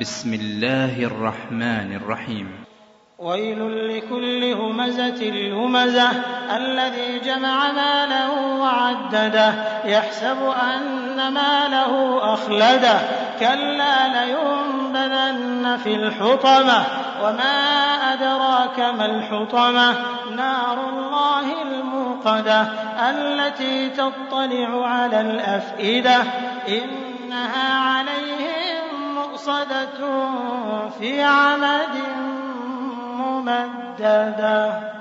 بسم الله الرحمن الرحيم. ويل لكل همزة لمزة الذي جمع ماله وعدده يحسب أن ماله أخلده. كلا لينبذن في الحطمة وما أدراك ما الحطمة. نار الله الموقدة التي تطلع على الأفئدة. إنها مؤصدة في عمد ممددة.